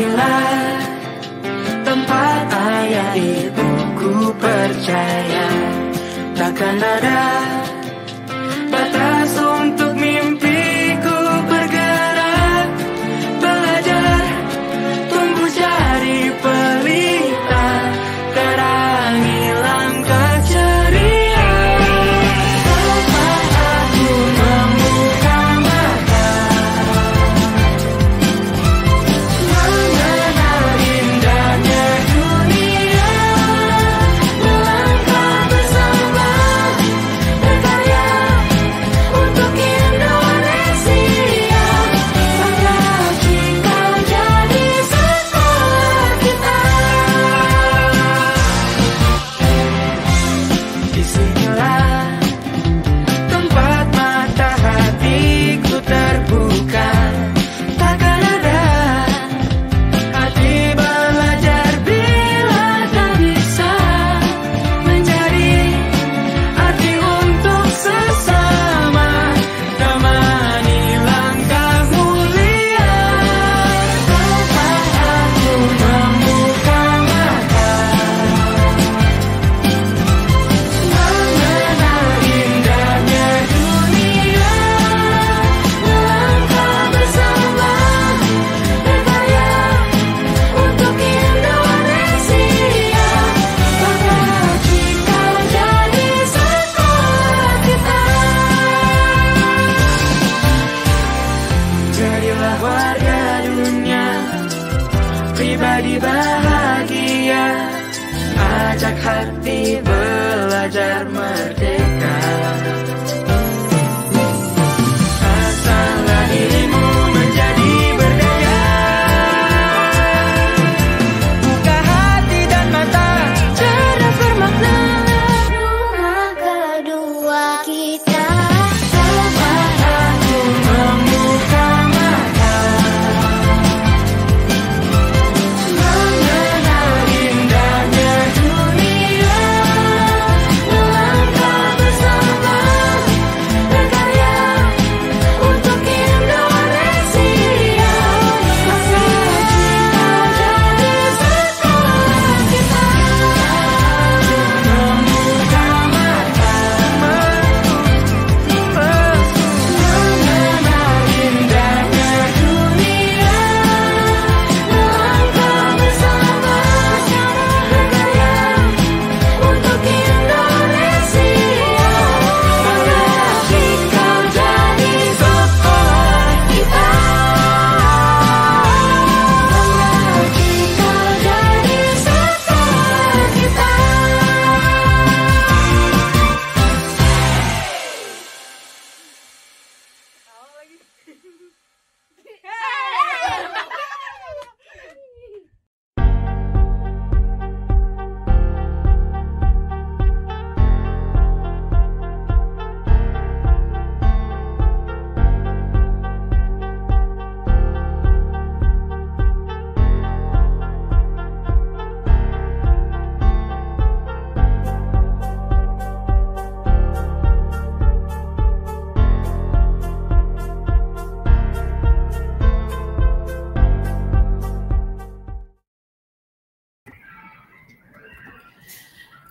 Inilah tempat ayah ibuku percaya. Takkan ada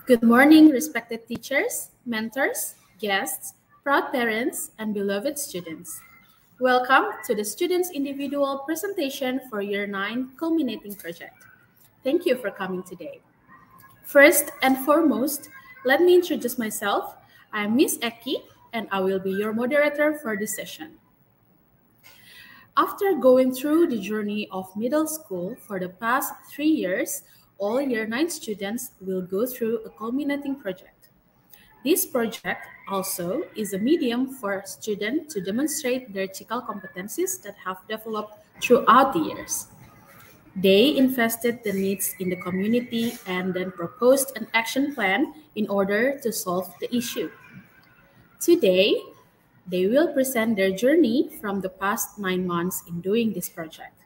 Good morning, respected teachers, mentors, guests, proud parents, and beloved students. Welcome to the students' individual presentation for Year 9 Culminating Project. Thank you for coming today. First and foremost, let me introduce myself. I am Miss Eki, and I will be your moderator for this session. After going through the journey of middle school for the past three years, all Year 9 students will go through a culminating project. This project also is a medium for students to demonstrate their Cikal competencies that have developed throughout the years. They invested the needs in the community and then proposed an action plan in order to solve the issue. Today, they will present their journey from the past nine months in doing this project.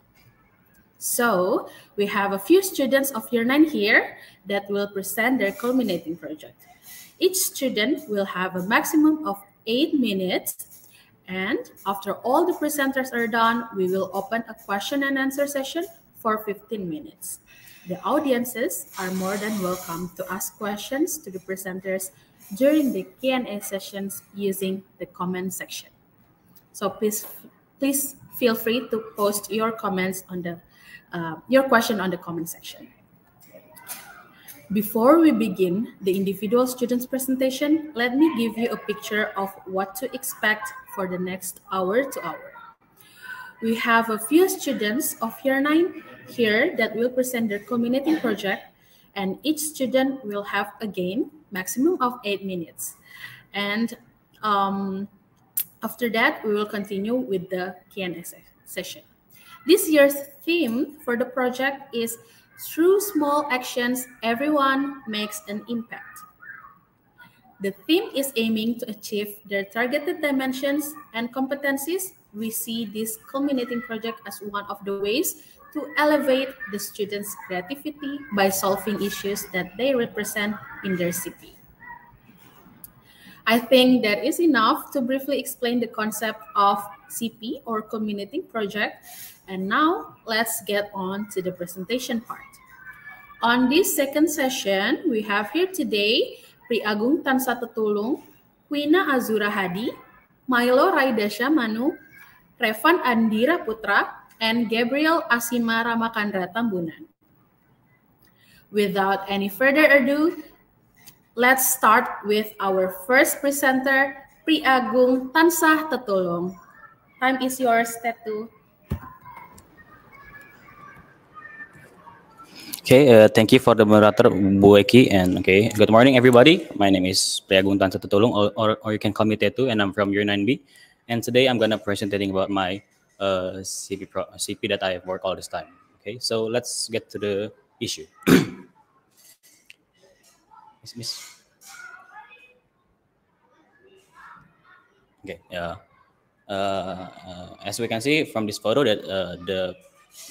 So, we have a few students of year 9 here that will present their culminating project. Each student will have a maximum of 8 minutes and after all the presenters are done, we will open a question and answer session for 15 minutes. The audiences are more than welcome to ask questions to the presenters during the Q&A sessions using the comment section. So please, please feel free to post your comments on the uh, your question on the comment section. Before we begin the individual students presentation, let me give you a picture of what to expect for the next hour to hour. We have a few students of year 9 here that will present their community project and each student will have again maximum of 8 minutes. And um, after that, we will continue with the Q&A session. This year's theme for the project is Through Small Actions, Everyone Makes an Impact. The theme is aiming to achieve their targeted dimensions and competencies. We see this culminating project as one of the ways to elevate the students' creativity by solving issues that they represent in their city. I think that is enough to briefly explain the concept of CP or community project. And now let's get on to the presentation part. On this second session, we have here today Priagung Tansah Tetulung, Queena Azura Hadi, Mylo Raidasya Manu, Revan Andiraputra, and Gabriel Asima Ramakandra Tambunan. Without any further ado, let's start with our first presenter, Pri Agung Tansah Tetulung. Time is yours, Tetu. Okay, uh, thank you for the moderator, Bu Eki. And okay, good morning, everybody. My name is Priagung Tansah or, or, or you can call me Tetu, and I'm from Year 9B. And today I'm gonna presenting about my uh, CP, pro, CP that I have worked all this time. Okay, so let's get to the issue. Miss, miss. Okay, yeah. Uh, uh, as we can see from this photo, that uh, the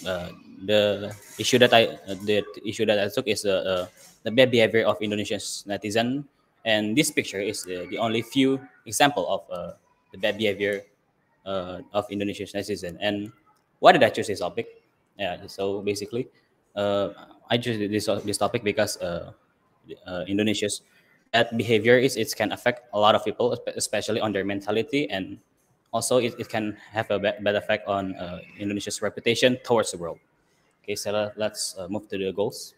uh, the issue that I uh, the issue that I took is uh, uh, the bad behavior of Indonesian netizen, and this picture is the only few example of the bad behavior of Indonesian netizen. And why did I choose this topic? Yeah, so basically, I chose this this topic because Indonesia's bad behavior is it can affect a lot of people, especially on their mentality and also it, it can have a bad, effect on uh, Indonesia's reputation towards the world. Okay, so let- let's uh, move to the goals.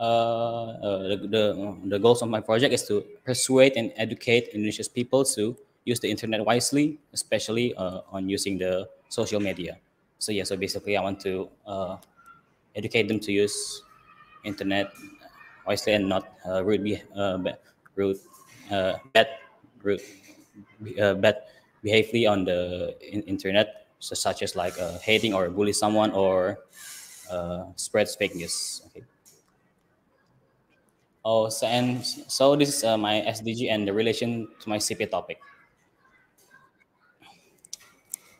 Uh, uh, the, the, the goals of my project is to persuade and educate Indonesia's people to use the internet wisely, especially uh, on using the social media. So yeah, so basically I want to uh, educate them to use internet wisely and not uh, rude, be, rude, bad, rude, uh, bad behavior on the in- internet, so such as like uh, hating or bully someone or uh, spreads fake news. Okay. Oh, so and so this is uh, my SDG and the relation to my CP topic.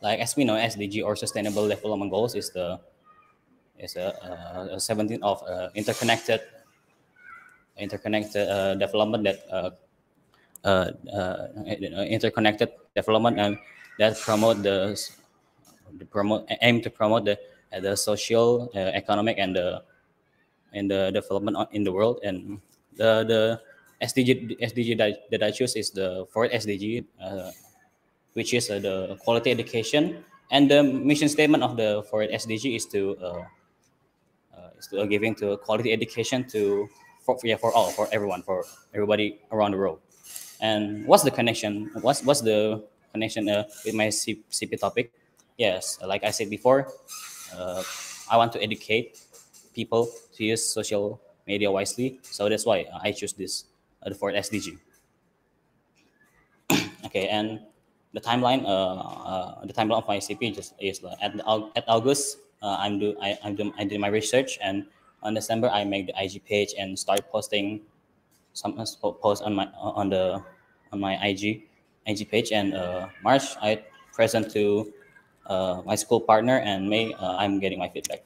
Like as we know, SDG or Sustainable Development Goals is the is a, uh, a 17 of uh, interconnected interconnected uh, development that uh, uh, interconnected development and that promote the, the promote aim to promote the the social, uh, economic, and the and the development in the world. And the the SDG SDG that, that I choose is the fourth SDG, uh, which is uh, the quality education. And the mission statement of the fourth SDG is to uh, uh, is to, uh, giving to quality education to for yeah for all for everyone for everybody around the world. And what's the connection? What's what's the connection uh, with my C- CP topic? Yes, like I said before, uh, I want to educate people to use social media wisely. So that's why I choose this uh, fourth SDG. okay, and the timeline, uh, uh, the timeline of my CP just is uh, at at August. Uh, I'm do I I'm do, I did my research, and on December I make the IG page and start posting some uh, post on my on the on my IG IG page. And uh, March I present to uh, my school partner, and May uh, I'm getting my feedback.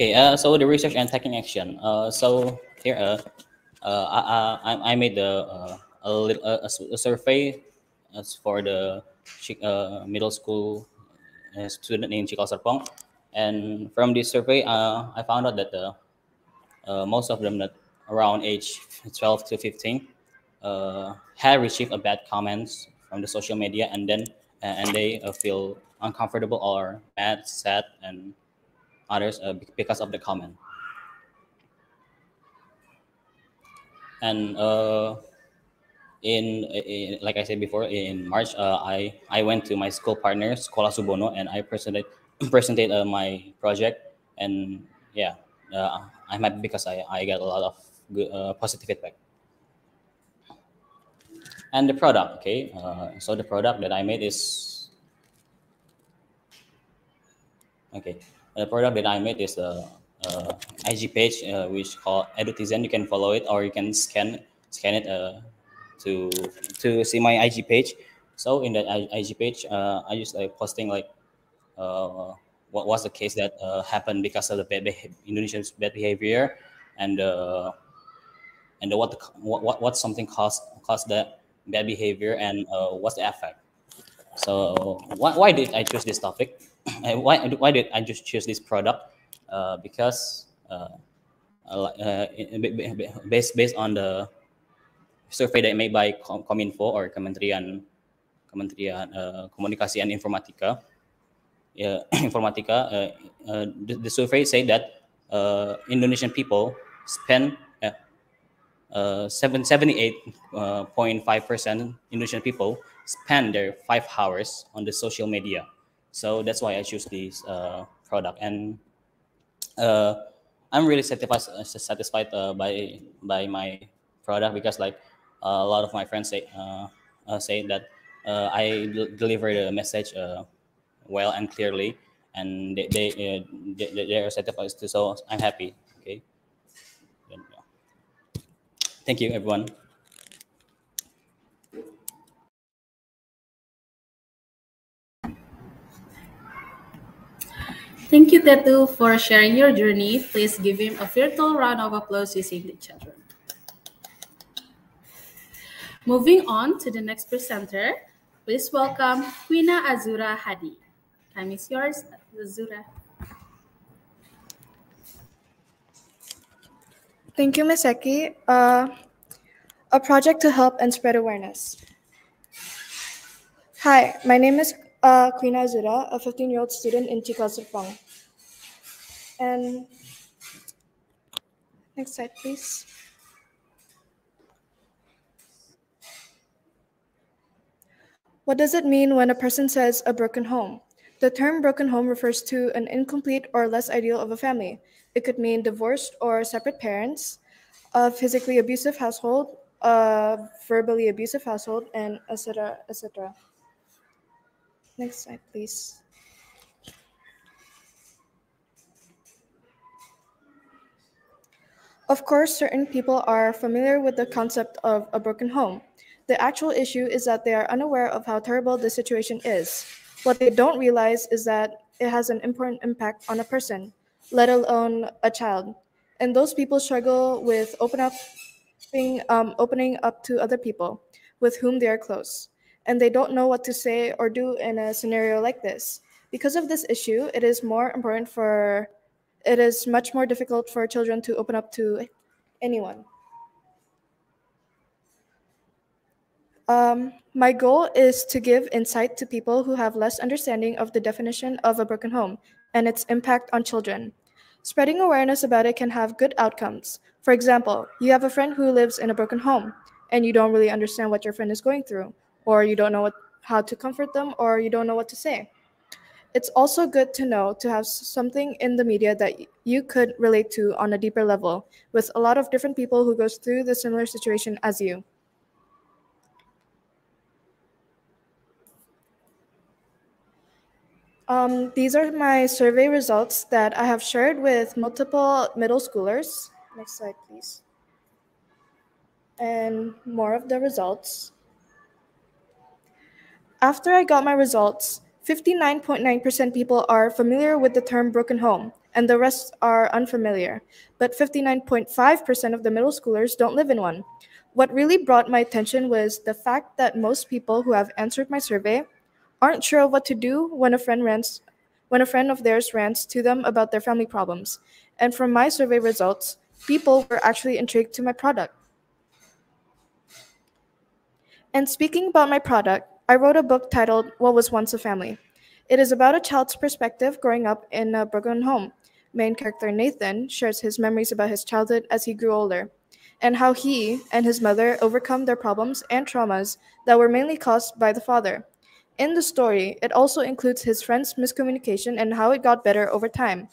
Okay, uh, so the research and taking action. Uh, so here, uh, uh, I, I, I made the, uh, a, little, a, a survey as for the uh, middle school uh, student in Cikal Serpong, and from this survey, uh, I found out that the uh, most of them that around age 12 to 15 uh, have received a bad comments from the social media and then and they uh, feel uncomfortable or mad sad and others uh, because of the comment. And uh, in, in like i said before in march uh, i i went to my school partner sekolah subono and i presented presented uh, my project and yeah uh, i'm happy because i i got a lot of good uh, positive feedback. And the product okay uh, so the product that i made is okay the product that i made is a, a ig page uh, which called edutizen you can follow it or you can scan scan it uh, to to see my ig page. So in that ig page uh, i just like posting like uh, what was the case that uh, happened because of the bad indonesians bad behavior and uh, and what the, what what what something caused caused that bad behavior and uh, what's the effect. So why, why did I choose this topic? Why why did I just choose this product? Uh, because uh, uh, uh, ba- ba- ba- based based on the survey that made by Com- Kominfo or Kementerian Kementerian uh, Komunikasi and Informatika. Yeah, Informatika. Uh, uh, the, the survey said that uh, Indonesian people spend uh, uh, 78.5% Indonesian people spend their five hours on the social media. So that's why I choose this uh, product. And uh, I'm really satisfied, satisfied uh, by, by my product because like a lot of my friends say, uh, uh, say that uh, I del- deliver the message uh, well and clearly and they, they, uh, they, they are satisfied too. So I'm happy. Okay. Thank you, everyone. Thank you, Tetu, for sharing your journey. Please give him a virtual round of applause using the chat room. Moving on to the next presenter, please welcome Queena Azura Hadi. Time is yours, Azura. Thank you, Ms. Eki. Uh, a project to help and spread awareness. Hi, my name is uh, Queen Azura, a 15 year old student in Cikal Serpong. And next slide, please. What does it mean when a person says a broken home? The term broken home refers to an incomplete or less ideal of a family. It could mean divorced or separate parents, a physically abusive household, a verbally abusive household, and etc. etc. Next slide, please. Of course, certain people are familiar with the concept of a broken home. The actual issue is that they are unaware of how terrible the situation is. What they don't realize is that it has an important impact on a person, let alone a child. And those people struggle with open up, being, um, opening up to other people with whom they are close. And they don't know what to say or do in a scenario like this. Because of this issue, it is more important for, it is much more difficult for children to open up to anyone. Um, my goal is to give insight to people who have less understanding of the definition of a broken home and its impact on children. Spreading awareness about it can have good outcomes. For example, you have a friend who lives in a broken home and you don't really understand what your friend is going through, or you don't know what, how to comfort them, or you don't know what to say. It's also good to know to have something in the media that you could relate to on a deeper level with a lot of different people who goes through the similar situation as you. Um, these are my survey results that I have shared with multiple middle schoolers. Next slide, please. And more of the results. After I got my results, 59.9% people are familiar with the term broken home, and the rest are unfamiliar. But 59.5% of the middle schoolers don't live in one. What really brought my attention was the fact that most people who have answered my survey aren't sure what to do when a friend rants when a friend of theirs rants to them about their family problems. And from my survey results, people were actually intrigued to my product. And speaking about my product, I wrote a book titled What Was Once a Family. It is about a child's perspective growing up in a broken home. Main character Nathan shares his memories about his childhood as he grew older, and how he and his mother overcome their problems and traumas that were mainly caused by the father. In the story, it also includes his friend's miscommunication and how it got better over time.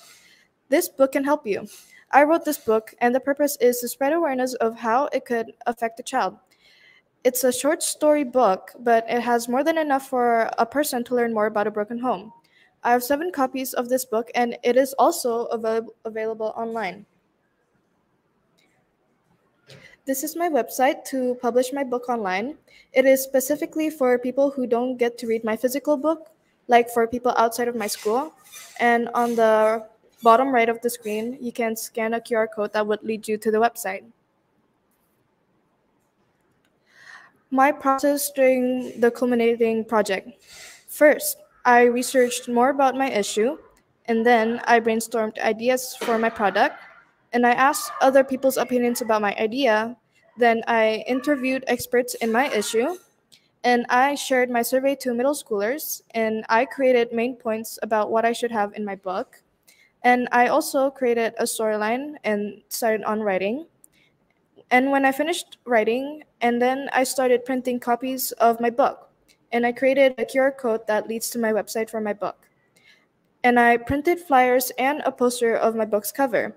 This book can help you. I wrote this book, and the purpose is to spread awareness of how it could affect a child. It's a short story book, but it has more than enough for a person to learn more about a broken home. I have seven copies of this book, and it is also avail- available online. This is my website to publish my book online. It is specifically for people who don't get to read my physical book, like for people outside of my school. And on the bottom right of the screen, you can scan a QR code that would lead you to the website. My process during the culminating project. First, I researched more about my issue, and then I brainstormed ideas for my product, and I asked other people's opinions about my idea. Then I interviewed experts in my issue, and I shared my survey to middle schoolers, and I created main points about what I should have in my book. And I also created a storyline and started on writing. And when I finished writing, and then I started printing copies of my book, and I created a QR code that leads to my website for my book. And I printed flyers and a poster of my book's cover.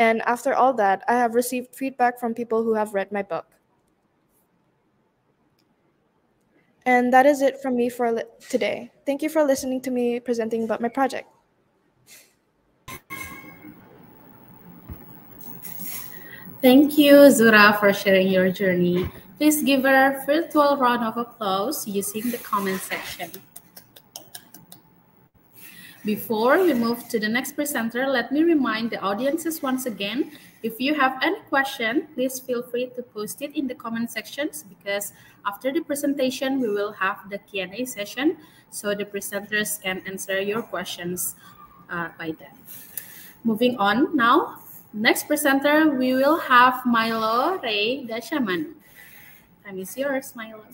And after all that, I have received feedback from people who have read my book. And that is it from me for today. Thank you for listening to me presenting about my project. Thank you, Zura, for sharing your journey. Please give her a virtual round of applause using the comment section. Before we move to the next presenter, let me remind the audiences once again, if you have any question, please feel free to post it in the comment sections because after the presentation, we will have the Q&A session so the presenters can answer your questions uh, by then. Moving on now, next presenter, we will have Mylo Ray Dashaman. Time is yours, Mylo.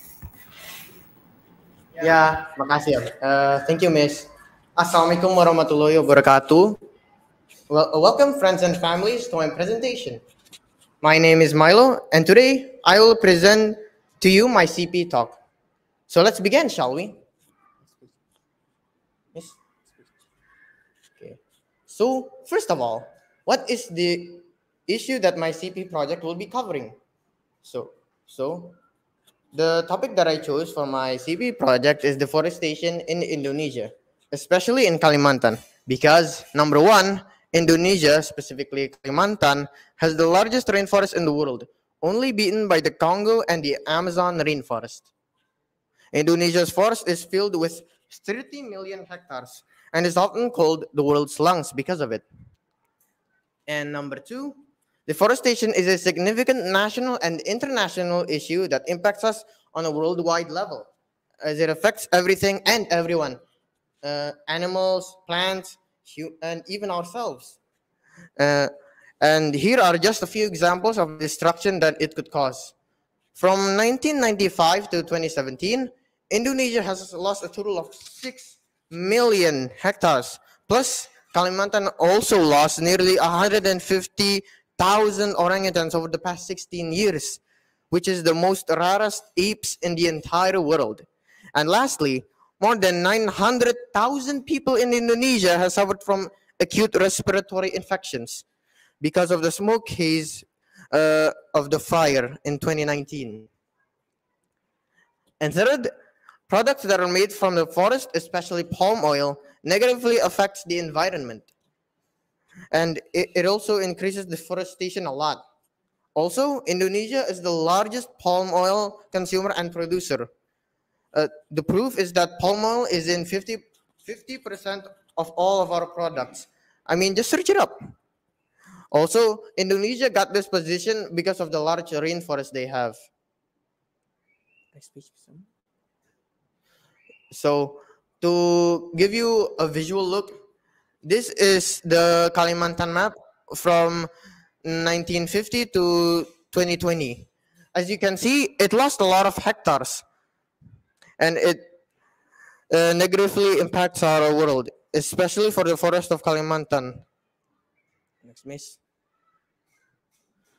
Yeah, makasih. Uh, thank you, Miss. Assalamualaikum warahmatullahi wabarakatuh. Well, welcome, friends and families, to my presentation. My name is Mylo, and today I will present to you my CP talk. So let's begin, shall we? Miss? Okay. So, first of all, what is the issue that my CP project will be covering? So, so the topic that I chose for my CP project is deforestation in Indonesia, especially in Kalimantan, because number one, Indonesia, specifically Kalimantan, has the largest rainforest in the world, only beaten by the Congo and the Amazon rainforest. Indonesia's forest is filled with 30 million hectares and is often called the world's lungs because of it. And number two, deforestation is a significant national and international issue that impacts us on a worldwide level, as it affects everything and everyone uh, animals, plants, and even ourselves. Uh, and here are just a few examples of destruction that it could cause. From 1995 to 2017, Indonesia has lost a total of 6 million hectares. Plus, Kalimantan also lost nearly 150,000 orangutans over the past 16 years, which is the most rarest apes in the entire world. And lastly, more than 900,000 people in Indonesia have suffered from acute respiratory infections because of the smoke haze uh, of the fire in 2019. And third, products that are made from the forest, especially palm oil, negatively affects the environment. And it, it also increases deforestation a lot. Also, Indonesia is the largest palm oil consumer and producer. Uh, the proof is that palm oil is in 50, 50% of all of our products. I mean, just search it up. Also, Indonesia got this position because of the large rainforest they have. Next page, please. So, to give you a visual look, this is the Kalimantan map from 1950 to 2020. As you can see, it lost a lot of hectares and it uh, negatively impacts our world, especially for the forest of Kalimantan. Next, miss.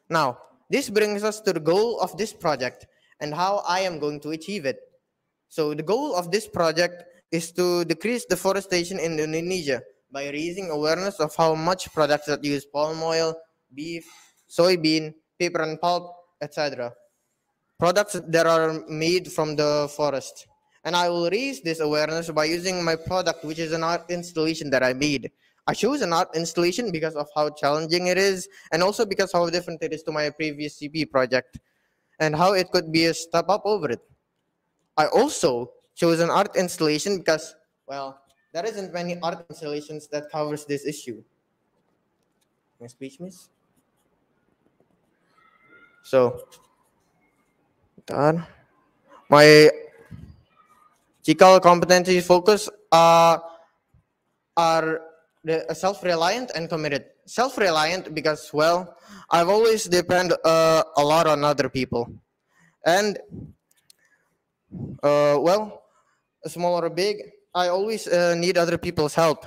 Now, this brings us to the goal of this project and how I am going to achieve it. So, the goal of this project is to decrease deforestation in Indonesia by raising awareness of how much products that use palm oil, beef, soybean, paper and pulp, etc. Products that are made from the forest. And I will raise this awareness by using my product, which is an art installation that I made. I chose an art installation because of how challenging it is, and also because how different it is to my previous CP project, and how it could be a step up over it. I also chose an art installation because, well, there isn't many art installations that covers this issue. My speech, miss. So, that my Cikal competency focus uh, are self-reliant and committed. Self-reliant because, well, I've always depend uh, a lot on other people, and uh, well, small or big, I always uh, need other people's help.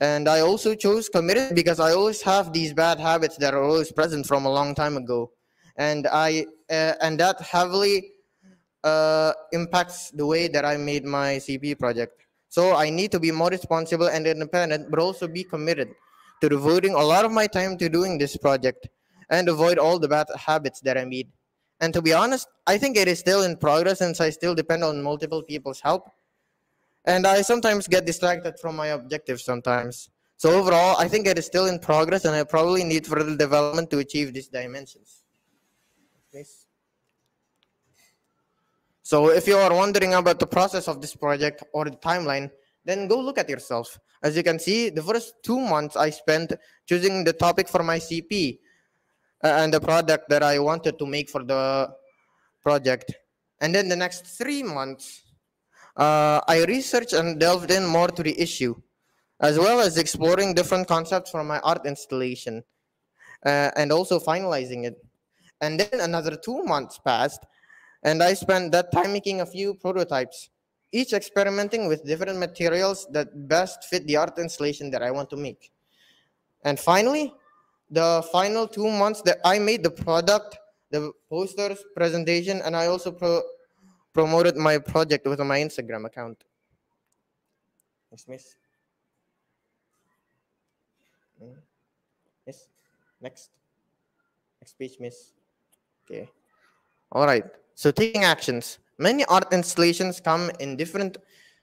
And I also chose committed because I always have these bad habits that are always present from a long time ago, and I and that heavily uh, impacts the way that I made my CP project. So I need to be more responsible and independent, but also be committed to devoting a lot of my time to doing this project and avoid all the bad habits that I made. And to be honest, I think it is still in progress since I still depend on multiple people's help. And I sometimes get distracted from my objectives sometimes. So overall, I think it is still in progress and I probably need further development to achieve these dimensions. So if you are wondering about the process of this project or the timeline, then go look at yourself. As you can see, the first two months I spent choosing the topic for my CP uh, and the product that I wanted to make for the project. And then the next three months, uh, I researched and delved in more to the issue, as well as exploring different concepts for my art installation uh, and also finalizing it. And then another two months passed, and I spent that time making a few prototypes, each experimenting with different materials that best fit the art installation that I want to make. And finally, the final two months that I made the product, the posters, presentation, and I also pro- promoted my project with my Instagram account. Yes, miss. Hmm? Yes. Next. Next page, miss. Okay. All right. So taking actions. Many art installations come in different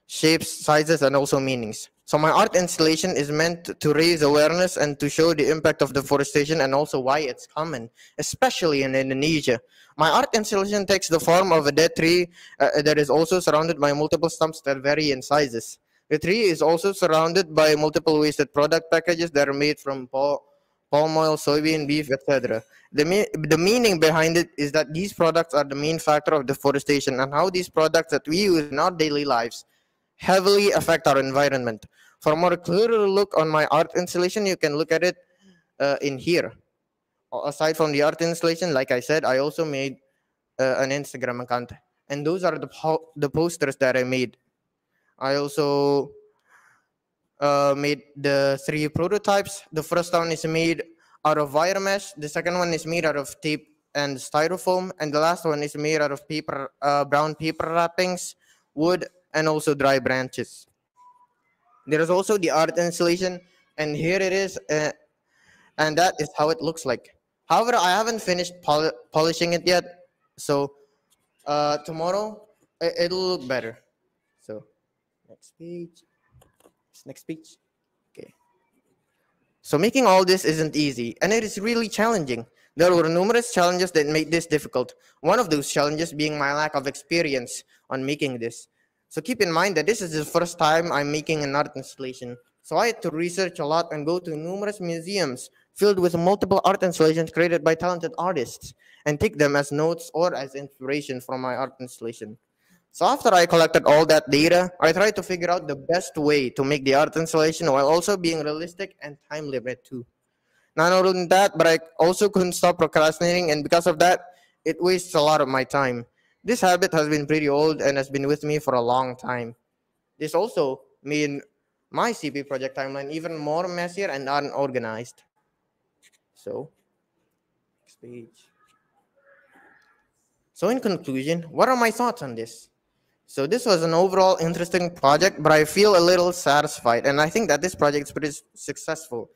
shapes, sizes, and also meanings. So my art installation is meant to raise awareness and to show the impact of deforestation and also why it's common, especially in Indonesia. My art installation takes the form of a dead tree uh, that is also surrounded by multiple stumps that vary in sizes. The tree is also surrounded by multiple wasted product packages that are made from palm oil, soybean, beef, etc. The, me- the meaning behind it is that these products are the main factor of deforestation and how these products that we use in our daily lives heavily affect our environment. For a more clearer look on my art installation, you can look at it uh, in here. Aside from the art installation, like I said, I also made uh, an Instagram account, and those are the po- the posters that I made. I also uh, made the three prototypes. The first one is made out of wire mesh. The second one is made out of tape and styrofoam, and the last one is made out of paper, uh, brown paper wrappings, wood, and also dry branches. There is also the art installation, and here it is, uh, and that is how it looks like. However, I haven't finished pol- polishing it yet, so uh, tomorrow i- it'll look better. So, next page. Next page. Okay. So making all this isn't easy, and it is really challenging. There were numerous challenges that made this difficult. One of those challenges being my lack of experience on making this. So keep in mind that this is the first time I'm making an art installation. So I had to research a lot and go to numerous museums filled with multiple art installations created by talented artists and take them as notes or as inspiration for my art installation. So after I collected all that data, I tried to figure out the best way to make the art installation while also being realistic and time limited too. Not only that, but I also couldn't stop procrastinating, and because of that, it wastes a lot of my time. This habit has been pretty old and has been with me for a long time. This also made my CP project timeline even more messier and unorganized. So, next page. So, in conclusion, what are my thoughts on this? So, this was an overall interesting project, but I feel a little satisfied, and I think that this project is pretty successful.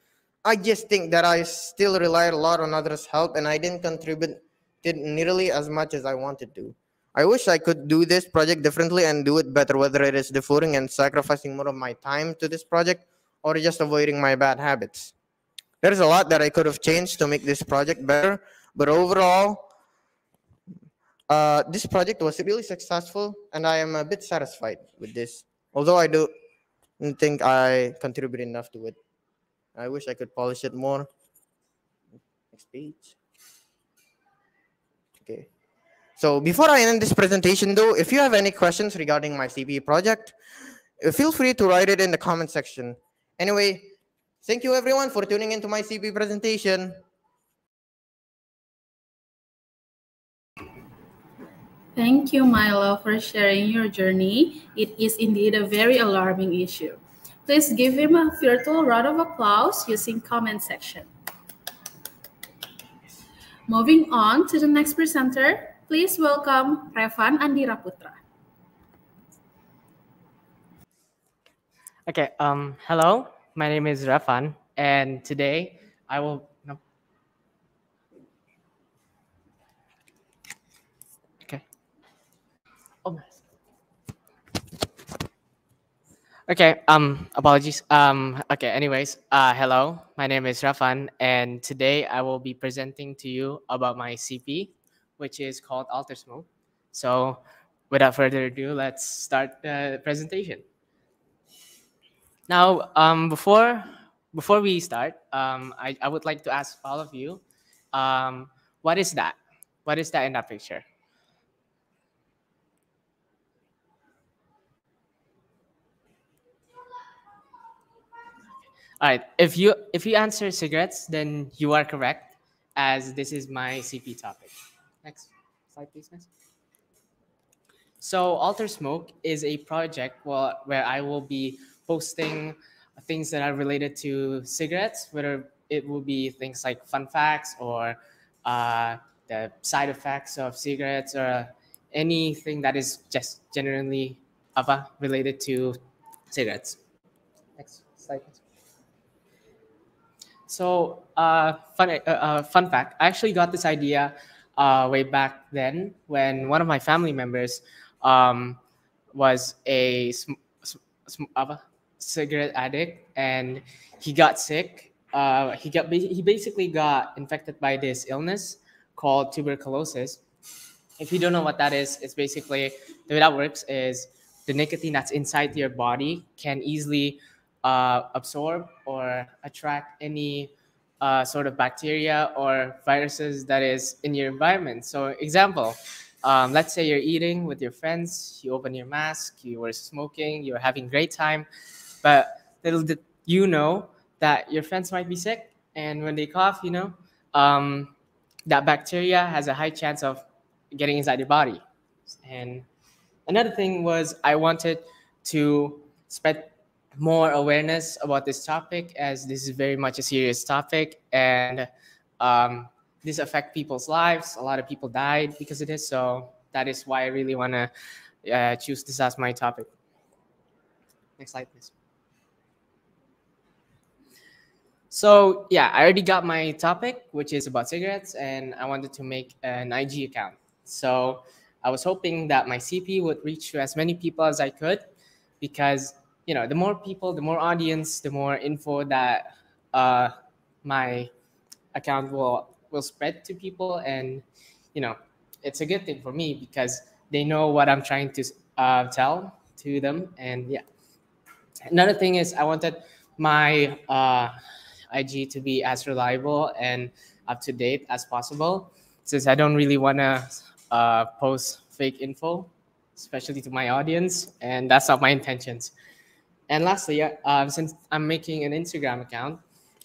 I just think that I still relied a lot on others' help, and I didn't contribute nearly as much as I wanted to. I wish I could do this project differently and do it better, whether it is deferring and sacrificing more of my time to this project or just avoiding my bad habits. There's a lot that I could have changed to make this project better, but overall, uh, this project was really successful and I am a bit satisfied with this. Although I do not think I contributed enough to it. I wish I could polish it more. Next page. Okay. So before I end this presentation though, if you have any questions regarding my CP project, feel free to write it in the comment section. Anyway, thank you everyone for tuning into my CP presentation. Thank you, Mylo, for sharing your journey. It is indeed a very alarming issue. Please give him a virtual round of applause using comment section. Moving on to the next presenter, please welcome Revan Andiraputra. Okay. Um. Hello. My name is Rafan, and today I will. No. Okay. Oh. nice. Okay. Um. Apologies. Um. Okay. Anyways. Uh. Hello. My name is Rafan, and today I will be presenting to you about my CP, which is called Alter Smoke. So, without further ado, let's start the presentation. Now, um, before before we start, um, I, I would like to ask all of you, um, what is that? What is that in that picture? All right. If you if you answer cigarettes, then you are correct, as this is my CP topic. Next slide, please. Next. So Alter Smoke is a project where, I will be posting things that are related to cigarettes, whether it will be things like fun facts or uh, the side effects of cigarettes or anything that is just generally apa, related to cigarettes. Next slide. please. So, uh, fun, uh, uh, fun fact I actually got this idea uh, way back then when one of my family members um, was a sm- sm- cigarette addict and he got sick. Uh, he got he basically got infected by this illness called tuberculosis. If you don't know what that is, it's basically the way that works is the nicotine that's inside your body can easily uh, absorb or attract any uh, sort of bacteria or viruses that is in your environment. So, example, um, let's say you're eating with your friends, you open your mask, you were smoking, you're having great time, but little did you know that your friends might be sick, and when they cough, you know, um, that bacteria has a high chance of getting inside your body. And another thing was I wanted to spread more awareness about this topic as this is very much a serious topic and um, this affect people's lives. A lot of people died because of this, so that is why I really want to uh, choose this as my topic. Next slide, please. So yeah, I already got my topic, which is about cigarettes, and I wanted to make an IG account. So I was hoping that my CP would reach to as many people as I could, because you know, the more people, the more audience, the more info that uh, my account will will spread to people, and you know, it's a good thing for me because they know what I'm trying to uh, tell to them, and yeah. Another thing is I wanted my uh, IG to be as reliable and up to date as possible, since I don't really want to uh, post fake info. especially to my audience, and that's not my intentions. And lastly, uh, uh, since I'm making an Instagram account,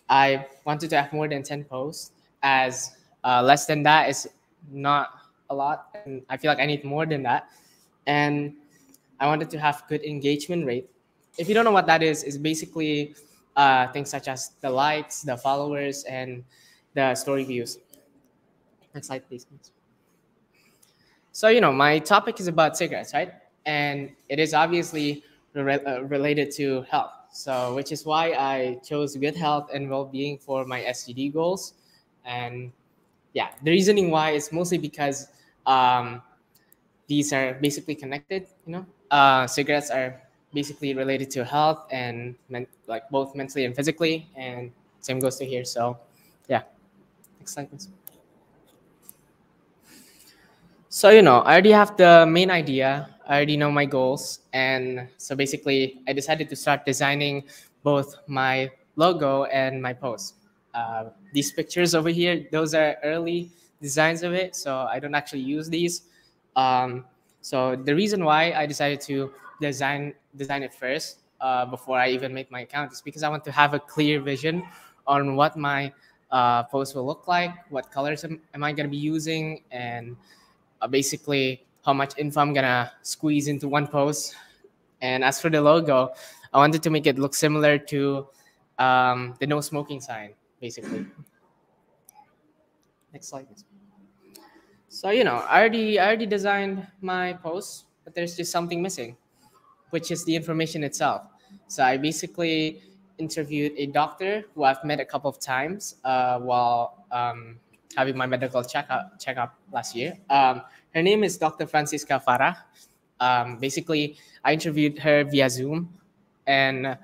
I wanted to have more than 10 posts, as uh, less than that is not a lot, and I feel like I need more than that. And I wanted to have good engagement rate. If you don't know what that is, it's basically uh, things such as the likes, the followers, and the story views. Next slide, please. So, you know, my topic is about cigarettes, right? And it is obviously re- uh, related to health. So, which is why I chose good health and well being for my SGD goals. And yeah, the reasoning why is mostly because um, these are basically connected, you know. Uh, cigarettes are basically related to health and like both mentally and physically, and same goes to here. So, yeah. Next slide, please. So, you know, I already have the main idea. I already know my goals. And so basically, I decided to start designing both my logo and my post. Uh, these pictures over here, those are early designs of it. So I don't actually use these. Um, so the reason why I decided to design design it first uh, before I even make my account is because I want to have a clear vision on what my uh, post will look like, what colors am, am I going to be using, and uh, basically how much info I'm gonna squeeze into one post. And as for the logo, I wanted to make it look similar to um, the no smoking sign, basically. Next slide, please. So you know, I already I already designed my post, but there's just something missing, which is the information itself. So I basically interviewed a doctor who I've met a couple of times uh, while um, having my medical checkup checkup last year. Um, her name is Dr. Francisca Farah. Um, basically, I interviewed her via Zoom, and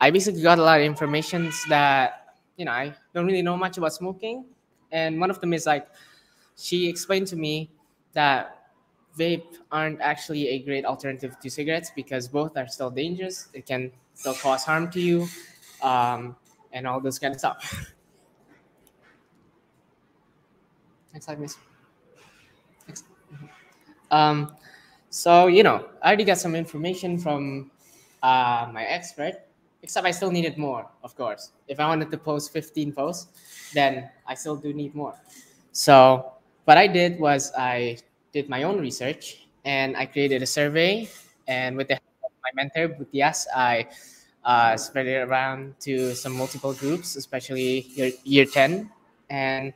I basically got a lot of information that you know I don't really know much about smoking. And one of them is like, she explained to me that vape aren't actually a great alternative to cigarettes because both are still dangerous. It can still cause harm to you, um, and all those kind of stuff. Next slide, please. Um, so you know, I already got some information from uh, my expert, except I still needed more, of course. If I wanted to post 15 posts, then I still do need more. So what I did was I did my own research and I created a survey. And with the help of my mentor, Butias, I uh, spread it around to some multiple groups, especially year, year 10. And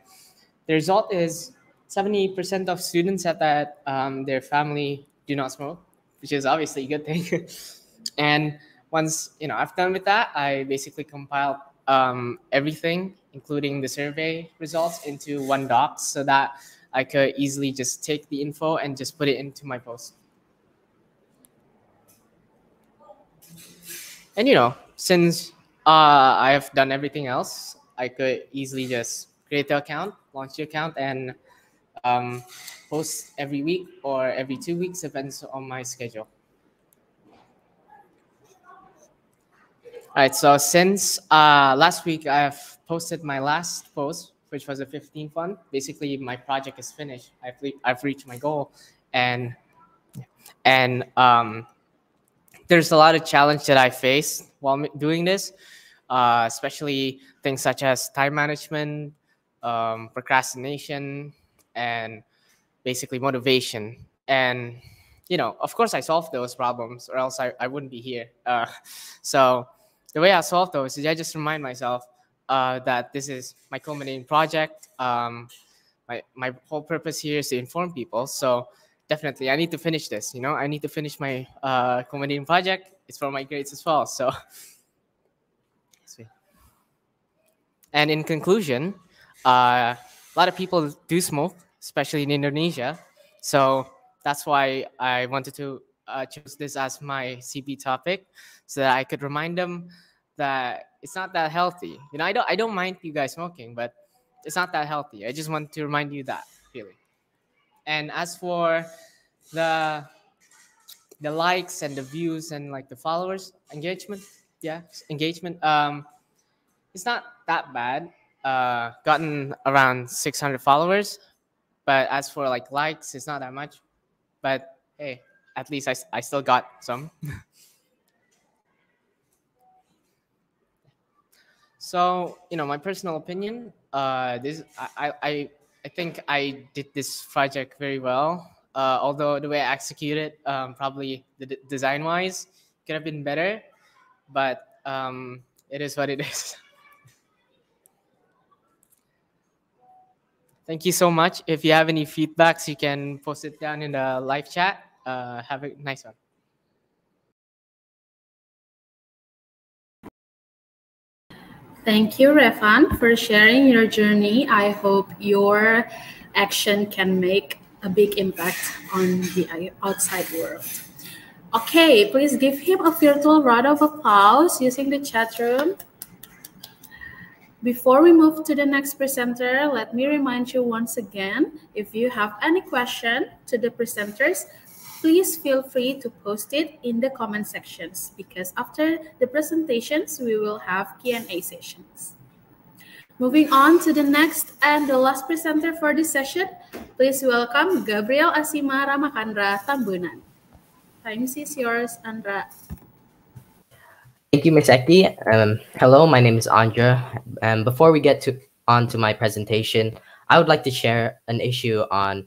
the result is 70% of students said that um, their family do not smoke, which is obviously a good thing. and once you know I've done with that, I basically compiled um, everything, including the survey results, into one doc so that I could easily just take the info and just put it into my post. And you know, since uh, I have done everything else, I could easily just create the account, launch the account, and um, post every week or every two weeks, depends on my schedule. All right, so since uh, last week I've posted my last post, which was a 15th one. Basically, my project is finished. I've, re- I've reached my goal, and and um, there's a lot of challenge that I faced while doing this, uh, especially things such as time management, um, procrastination, and basically motivation. And you know, of course, I solved those problems, or else I, I wouldn't be here. Uh, so the way I solve those is I just remind myself uh, that this is my culminating project. Um, my my whole purpose here is to inform people. So definitely, I need to finish this. You know, I need to finish my uh, culminating project. It's for my grades as well. So, and in conclusion, uh, a lot of people do smoke, especially in Indonesia. So that's why I wanted to uh, choose this as my CP topic, so that I could remind them that it's not that healthy. You know, I don't I don't mind you guys smoking, but it's not that healthy. I just want to remind you that really. And as for the the likes and the views and like the followers engagement, yeah, engagement. Um, it's not that bad. Uh, gotten around 600 followers, but as for like likes, it's not that much. But hey, at least I, I still got some. so you know, my personal opinion. Uh, this I I I, think I did this project very well. Uh, although the way I executed, um, probably the design wise, could have been better, but um, it is what it is. Thank you so much. If you have any feedbacks, you can post it down in the live chat. Uh, have a nice one. Thank you, Revan, for sharing your journey. I hope your action can make a big impact on the outside world. Okay, please give him a virtual round of applause using the chat room. Before we move to the next presenter, let me remind you once again, if you have any question to the presenters, please feel free to post it in the comment sections because after the presentations, we will have Q&A sessions. Moving on to the next and the last presenter for this session, please welcome Gabriel Asima Ramakandra Tambunan. Time is yours, Andra. Thank you, Ms. Ekti. Um, hello, my name is Andra. Um, before we get to on to my presentation, I would like to share an issue on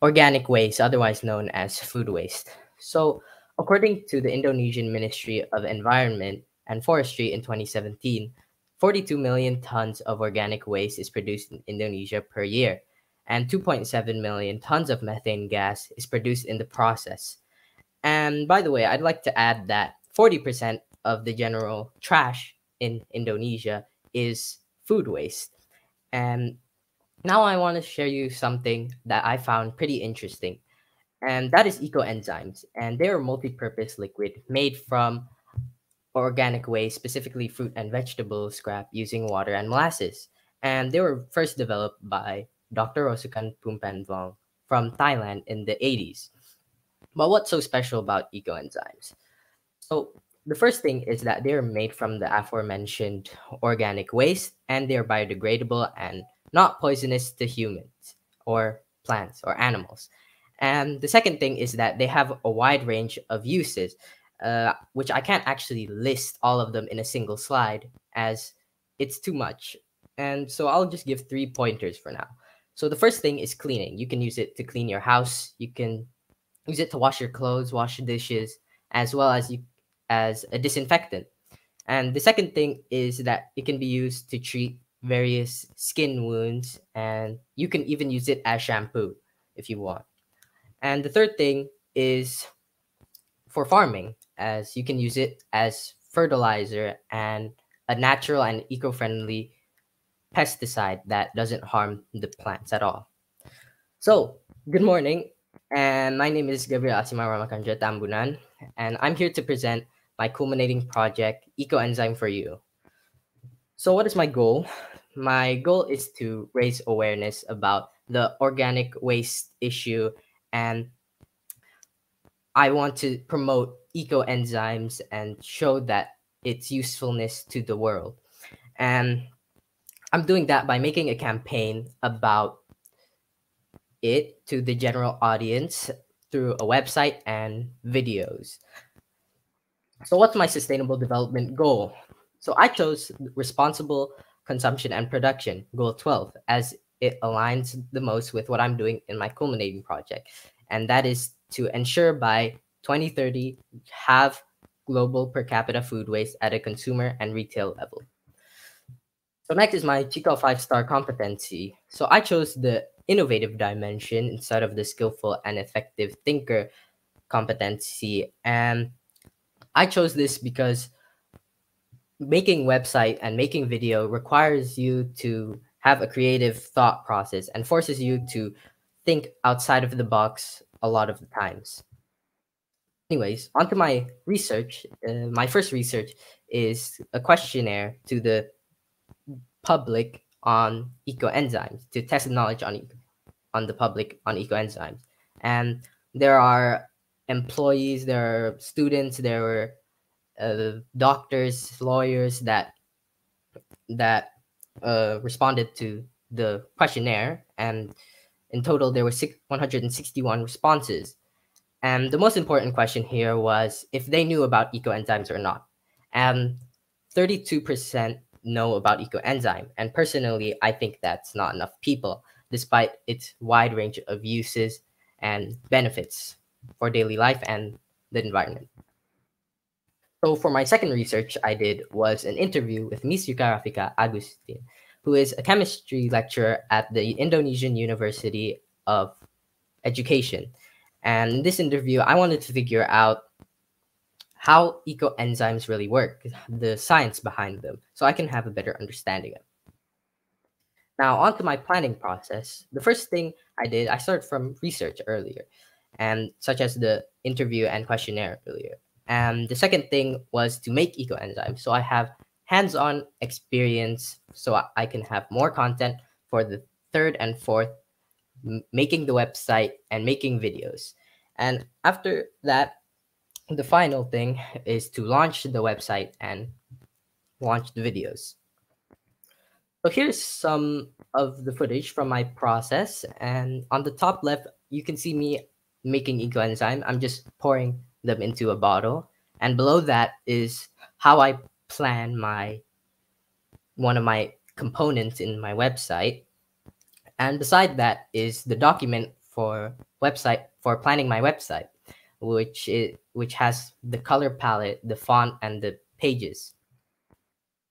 organic waste, otherwise known as food waste. So, according to the Indonesian Ministry of Environment and Forestry in 2017, 42 million tons of organic waste is produced in Indonesia per year, and 2.7 million tons of methane gas is produced in the process. And by the way, I'd like to add that 40% of the general trash in Indonesia is food waste. And now I want to share you something that I found pretty interesting. And that is eco enzymes. And they're a multi purpose liquid made from organic waste, specifically fruit and vegetable scrap, using water and molasses. And they were first developed by Dr. Rosukon Poompanvong from Thailand in the 80s. But what's so special about eco enzymes? So, the first thing is that they're made from the aforementioned organic waste and they're biodegradable and not poisonous to humans or plants or animals. And the second thing is that they have a wide range of uses, uh, which I can't actually list all of them in a single slide as it's too much. And so I'll just give three pointers for now. So the first thing is cleaning. You can use it to clean your house. You can use it to wash your clothes, wash dishes, as well as you as a disinfectant. And the second thing is that it can be used to treat various skin wounds, and you can even use it as shampoo if you want. And the third thing is for farming, as you can use it as fertilizer and a natural and eco-friendly pesticide that doesn't harm the plants at all. So, good morning, and my name is Gabriel Asima Ramakandra Tambunan, and I'm here to present my culminating project, EcoEnzyme for You. So, what is my goal? My goal is to raise awareness about the organic waste issue, and I want to promote eco enzymes and show that its usefulness to the world. And I'm doing that by making a campaign about it to the general audience through a website and videos. So, what's my sustainable development goal? So, I chose responsible consumption and production, goal 12, as it aligns the most with what I'm doing in my culminating project. And that is to ensure by 2030 have global per capita food waste at a consumer and retail level. So next is my Cikal five star competency. So I chose the innovative dimension instead of the skillful and effective thinker competency. And I chose this because making website and making video requires you to have a creative thought process and forces you to think outside of the box a lot of the times. Anyways, onto my research. Uh, my first research is a questionnaire to the public on ecoenzymes to test knowledge on on the public on ecoenzymes. And there are employees, there are students, there were uh, doctors, lawyers that that uh, responded to the questionnaire, and in total there were six, 161 responses. And the most important question here was if they knew about ecoenzymes or not. And 32% know about ecoenzyme. And personally, I think that's not enough people, despite its wide range of uses and benefits for daily life and the environment. So for my second research I did was an interview with Miss Yukarafika Agustin, who is a chemistry lecturer at the Indonesian University of Education. And in this interview, I wanted to figure out how ecoenzymes really work, the science behind them, so I can have a better understanding of. it. Now, on to my planning process. The first thing I did, I started from research earlier, and such as the interview and questionnaire earlier. And the second thing was to make eco ecoenzymes. So I have hands-on experience so I can have more content for the third and fourth making the website and making videos. And after that, the final thing is to launch the website and launch the videos. So here's some of the footage from my process. And on the top left, you can see me making ecoenzyme. I'm just pouring them into a bottle. And below that is how I plan my one of my components in my website. And beside that is the document for website for planning my website, which is which has the color palette, the font, and the pages.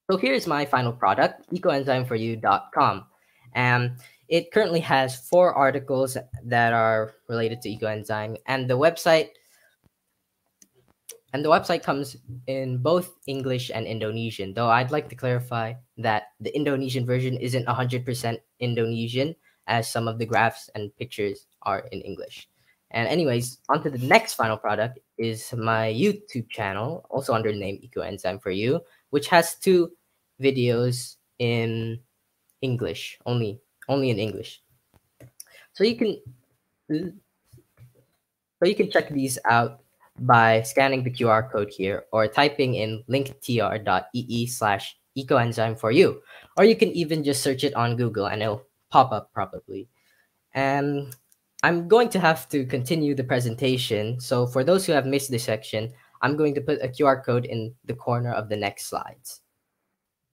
So here's my final product, ecoenzymeforyou.com. And it currently has four articles that are related to ecoenzyme, and the website and the website comes in both English and Indonesian. Though I'd like to clarify that the Indonesian version isn't 100% Indonesian, as some of the graphs and pictures are in English. And anyways, on to the next final product is my YouTube channel, also under the name Ecoenzyme for You, which has two videos in English, only only in English. So you can so you can check these out by scanning the QR code here or typing in linktr.ee slash ecoenzyme for you. Or you can even just search it on Google and it'll pop up probably. And I'm going to have to continue the presentation. So for those who have missed this section, I'm going to put a QR code in the corner of the next slides.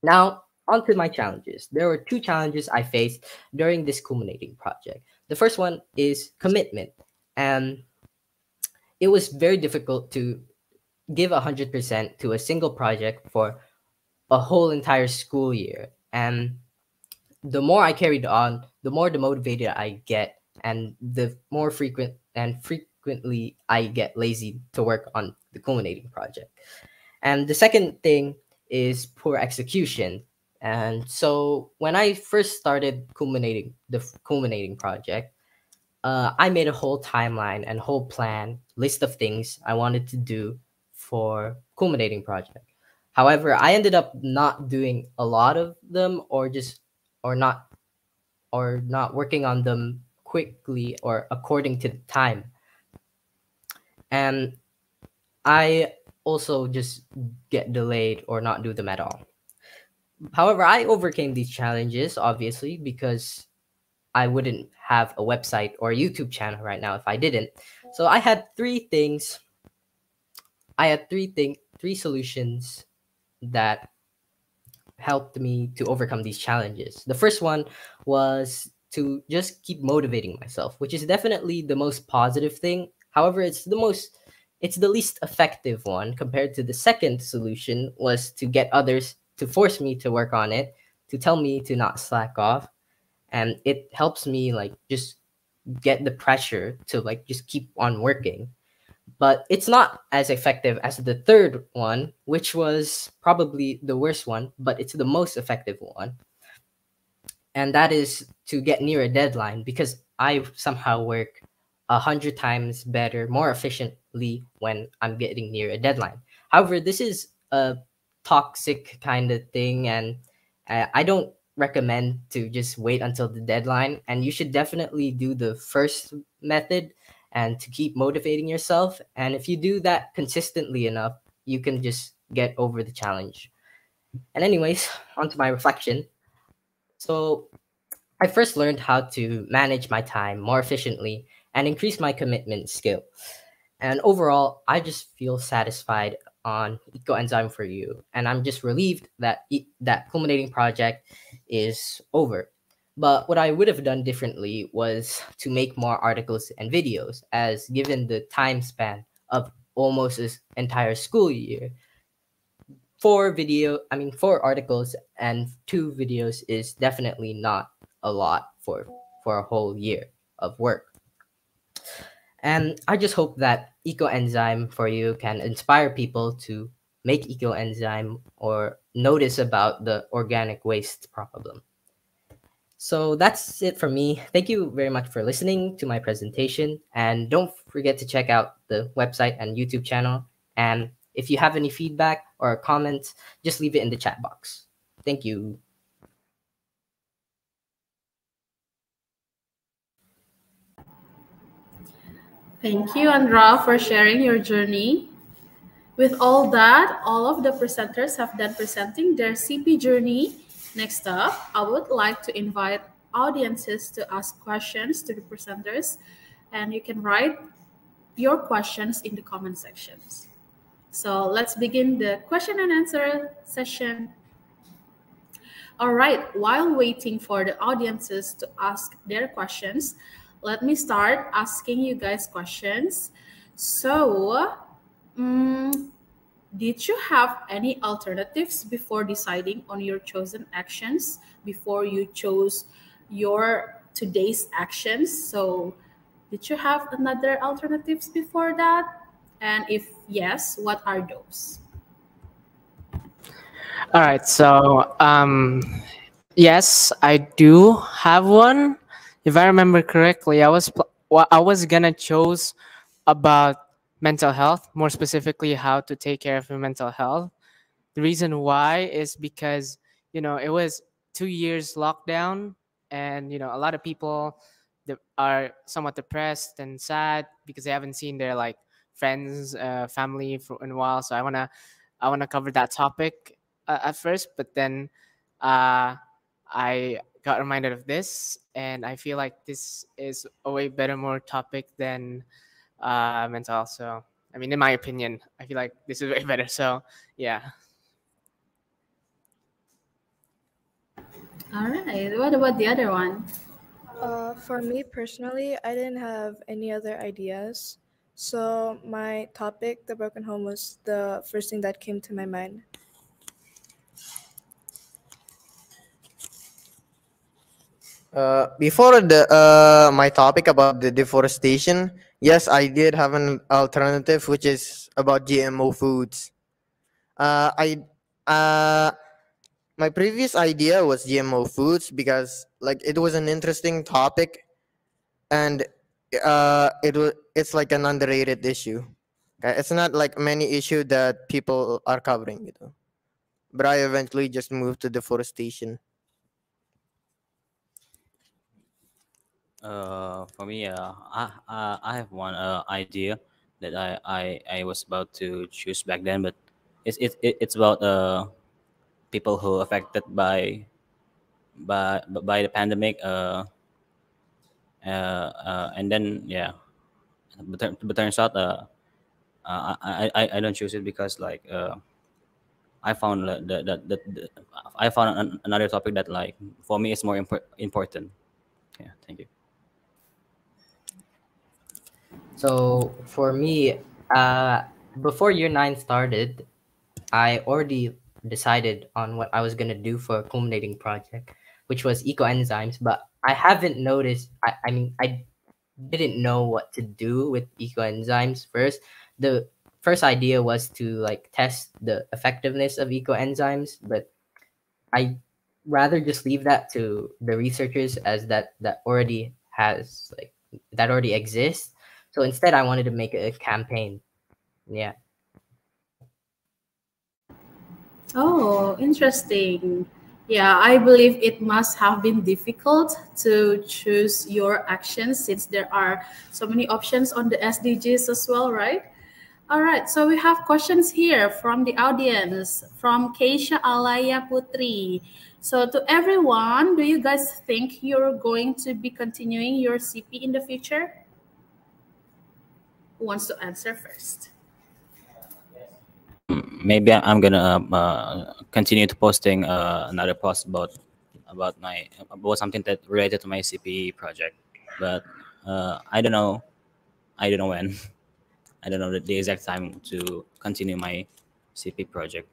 Now, on to my challenges. There were two challenges I faced during this culminating project. The first one is commitment. And it was very difficult to give 100% to a single project for a whole entire school year. And the more I carried on, the more demotivated I get, and the more frequent and frequently I get lazy to work on the culminating project. And the second thing is poor execution. And so when I first started culminating the culminating project, uh, I made a whole timeline and whole plan list of things I wanted to do for culminating project. However, I ended up not doing a lot of them or just or not or not working on them quickly or according to the time. And I also just get delayed or not do them at all. However, I overcame these challenges obviously because I wouldn't have a website or a YouTube channel right now if I didn't. So I had three things. I had three thing three solutions that helped me to overcome these challenges. The first one was to just keep motivating myself, which is definitely the most positive thing. However, it's the most it's the least effective one compared to the second solution was to get others to force me to work on it, to tell me to not slack off, and it helps me like just get the pressure to like just keep on working. But it's not as effective as the third one which was probably the worst one but it's the most effective one. And that is to get near a deadline because i somehow work a hundred times better more efficiently when i'm getting near a deadline. However this is a toxic kind of thing and uh, i don't recommend to just wait until the deadline and you should definitely do the first method and to keep motivating yourself and if you do that consistently enough you can just get over the challenge. And anyways on to my reflection. So i first learned how to manage my time more efficiently and increase my commitment skill And overall, I just feel satisfied on Ecoenzyme for You, and I'm just relieved that that culminating project is over. But what I would have done differently was to make more articles and videos, as given the time span of almost this entire school year, four video, I mean four articles and two videos is definitely not a lot for for a whole year of work. And I just hope that Ecoenzyme for you can inspire people to make Ecoenzyme or notice about the organic waste problem. So that's it for me. Thank you very much for listening to my presentation. And don't forget to check out the website and YouTube channel. And if you have any feedback or comments, just leave it in the chat box. Thank you. Thank you, Andra, for sharing your journey. With all that, all of the presenters have done presenting their CP journey. Next up, I would like to invite audiences to ask questions to the presenters, and you can write your questions in the comment sections. So let's begin the question and answer session. All right, while waiting for the audiences to ask their questions, let me start asking you guys questions. So, mm, did you have any alternatives before deciding on your chosen actions before you chose your today's actions? So, did you have another alternatives before that? And if yes, what are those? All right. So, um, yes, I do have one. If I remember correctly, I was well, I was gonna choose about mental health, more specifically how to take care of your mental health. The reason why is because you know it was two years lockdown, and you know a lot of people are somewhat depressed and sad because they haven't seen their like friends, uh, family for in a while. So I wanna I wanna cover that topic uh, at first, but then uh, I got reminded of this, and I feel like this is a way better, more topic than uh, mental health. So, I mean, in my opinion, I feel like this is way better. So, yeah. All right, what about the other one? Uh, for me personally, I didn't have any other ideas. So my topic, the broken home, was the first thing that came to my mind. Uh, before the uh, my topic about the deforestation, yes, I did have an alternative, which is about GMO foods. Uh, I uh, my previous idea was GMO foods because like it was an interesting topic, and uh, it was it's like an underrated issue. Okay? It's not like many issue that people are covering, you know. But I eventually just moved to deforestation. Uh, for me, uh, I, I I have one uh, idea that I, I I was about to choose back then, but it's it, it it's about uh people who are affected by by by the pandemic. Uh, uh, uh and then yeah, but, but turns out uh, uh I, I I don't choose it because like uh I found that that, that, that, I found an, another topic that like for me is more impor- important. Yeah, thank you. So for me, uh, before year nine started, I already decided on what I was gonna do for a culminating project, which was ecoenzymes. But I haven't noticed. I, I mean, I didn't know what to do with ecoenzymes first. The first idea was to like test the effectiveness of ecoenzymes, but I rather just leave that to the researchers as that that already has like that already exists. So instead, I wanted to make a campaign. Yeah. Oh, interesting. Yeah, I believe it must have been difficult to choose your actions since there are so many options on the SDGs as well, right? All right, so we have questions here from the audience from Keisha Alaya Putri. So, to everyone, do you guys think you're going to be continuing your CP in the future? Who wants to answer first? maybe I- I'm gonna uh, continue to posting uh, another post about about my about something that related to my CP project, but uh, I don't know, I don't know when, I don't know the, the exact time to continue my CP project.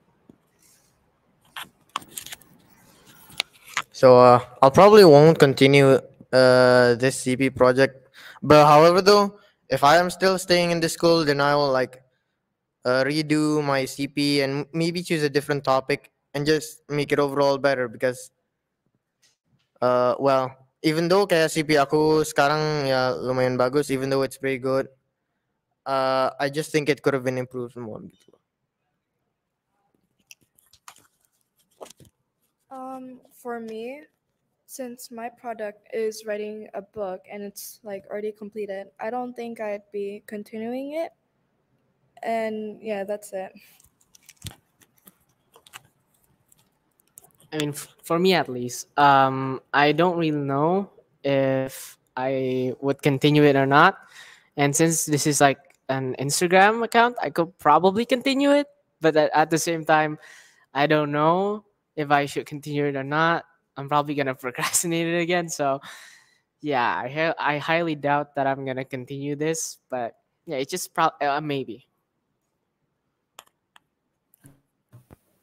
So uh, I'll probably won't continue uh, this CP project. But however, though, if I am still staying in the school, then I will like uh, redo my CP and maybe choose a different topic and just make it overall better because, uh, well, even though kayak CP aku sekarang ya lumayan bagus, even though it's pretty good, uh, I just think it could have been improved more. Gitu. Um, for me, since my product is writing a book and it's like already completed, I don't think I'd be continuing it. And yeah, that's it. I mean, for me at least, um, I don't really know if I would continue it or not. And since this is like an Instagram account, I could probably continue it. But at, at the same time, I don't know if I should continue it or not. I'm probably gonna procrastinate it again. So, yeah, I I highly doubt that I'm gonna continue this. But yeah, it's just pro- uh, maybe.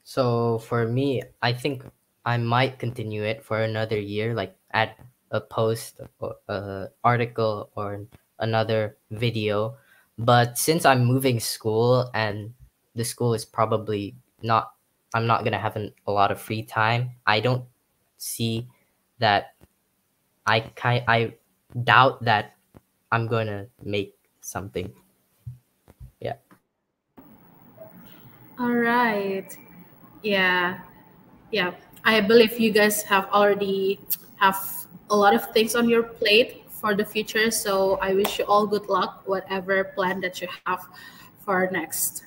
So for me, I think I might continue it for another year, like add a post, or a article, or another video. But since I'm moving school and the school is probably not, I'm not gonna have an, a lot of free time. I don't see that. I kind, I doubt that I'm gonna make something. Yeah. All right. Yeah. Yeah. I believe you guys have already have a lot of things on your plate for the future. So I wish you all good luck, whatever plan that you have for next.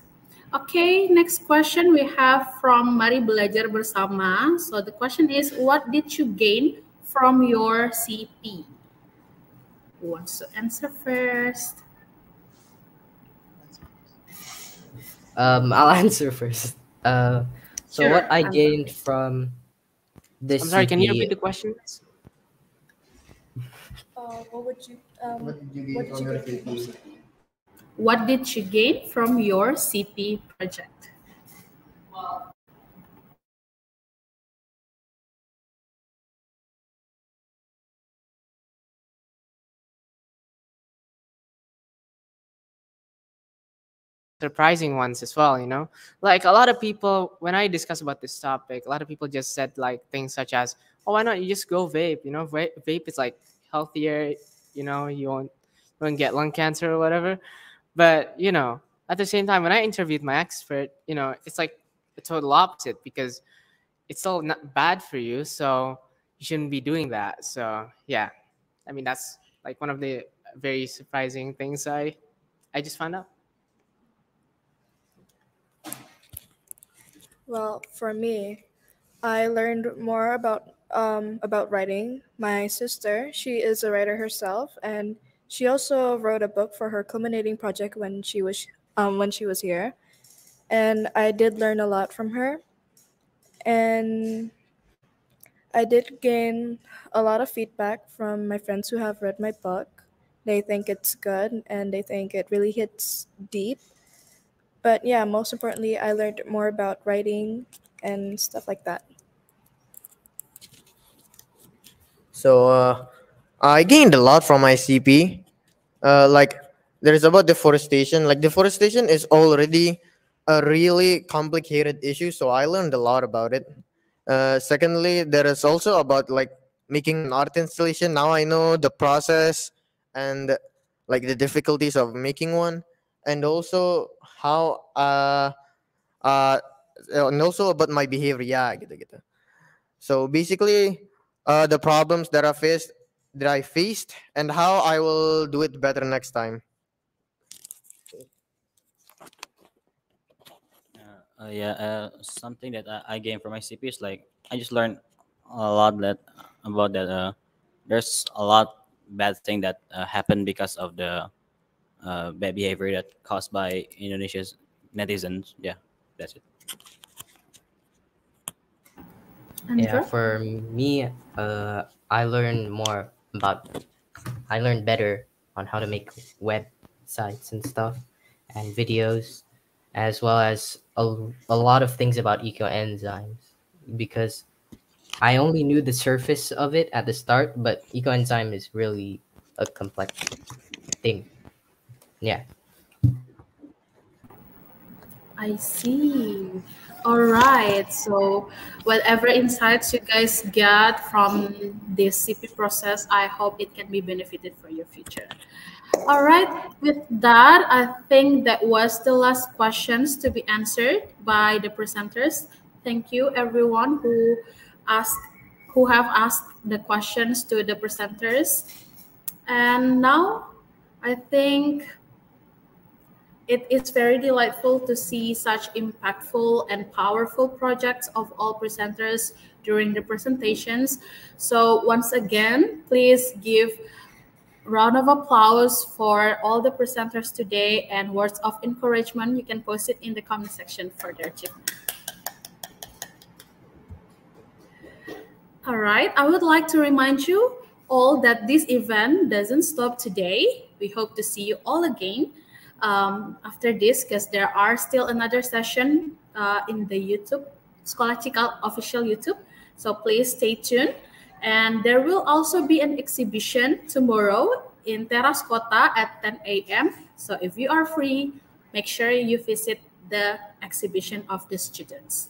Okay, next question we have from Mari Belajar Bersama. So the question is, what did you gain from your CP? Who wants to answer first? Um, I'll answer first. Uh, so what I answer. gained from this I'm sorry. Can you repeat the question? Uh, what would you, um, What did you what did from you your get CP? What did you gain from your CP project? surprising ones as well you know? Like a lot of people when i discuss about this topic a lot of people just said like things such as oh why not you just go vape? You know Va- vape is like healthier you know you won't you won't get lung cancer or whatever but you know at the same time when i interviewed my expert you know it's like the total opposite because it's still not bad for you so you shouldn't be doing that. So yeah. I mean that's like one of the very surprising things i i just found out. Well, for me, I learned more about um, about writing. My sister, she is a writer herself, and she also wrote a book for her culminating project when she was um, when she was here, and I did learn a lot from her, and I did gain a lot of feedback from my friends who have read my book. They think it's good, and they think it really hits deep but yeah, most importantly, I learned more about writing and stuff like that. So uh, I gained a lot from my CP. Uh, like there's about deforestation. Like deforestation is already a really complicated issue, so I learned a lot about it. Uh, secondly, there is also about like making an art installation. Now I know the process and like the difficulties of making one, and also how uh uh and also about my behavior. Yeah, gitu gitu. So basically, uh, the problems that I faced that I faced and how I will do it better next time. Uh, yeah, uh, something that I, I gained from my CP is like I just learned a lot that about that. Uh, there's a lot bad thing that uh, happened because of the uh, bad behavior that caused by Indonesia's netizens. Yeah, that's it. Yeah, for me, uh, I learned more about, I learned better on how to make websites and stuff and videos, as well as a, a lot of things about eco enzymes because I only knew the surface of it at the start, but eco enzyme is really a complex thing. Yeah. I see. All right. So, whatever insights you guys get from this CP process, I hope it can be benefited for your future. All right. With that, I think that was the last questions to be answered by the presenters. Thank you, everyone who asked, who have asked the questions to the presenters. And now, I think it is very delightful to see such impactful and powerful projects of all presenters during the presentations. So once again, please give round of applause for all the presenters today and words of encouragement. You can post it in the comment section for their achievement. All right, I would like to remind you all that this event doesn't stop today. We hope to see you all again um, after this because there are still another session uh, in the YouTube, Sekolah Cikal official YouTube. So please stay tuned. And there will also be an exhibition tomorrow in Teras Kota at 10 a.m. So if you are free, make sure you visit the exhibition of the students.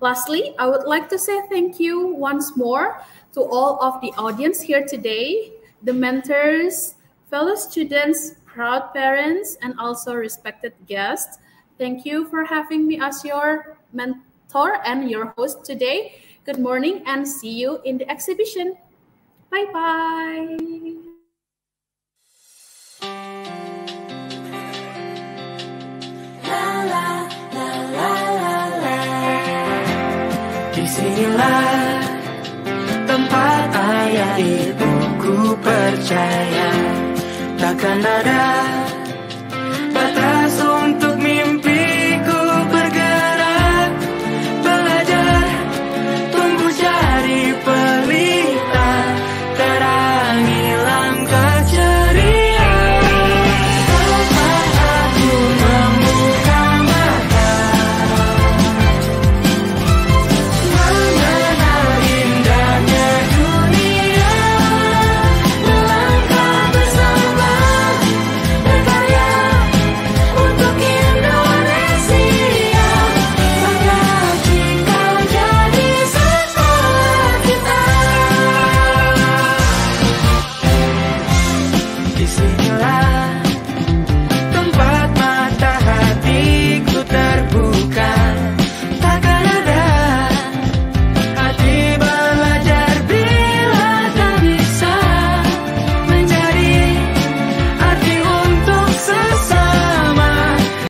Lastly, I would like to say thank you once more to all of the audience here today, the mentors, fellow students, proud parents, and also respected guests. Thank you for having me as your mentor and your host today. Good morning and see you in the exhibition. Bye bye. Disinilah tempat ayah ibuku percaya cantará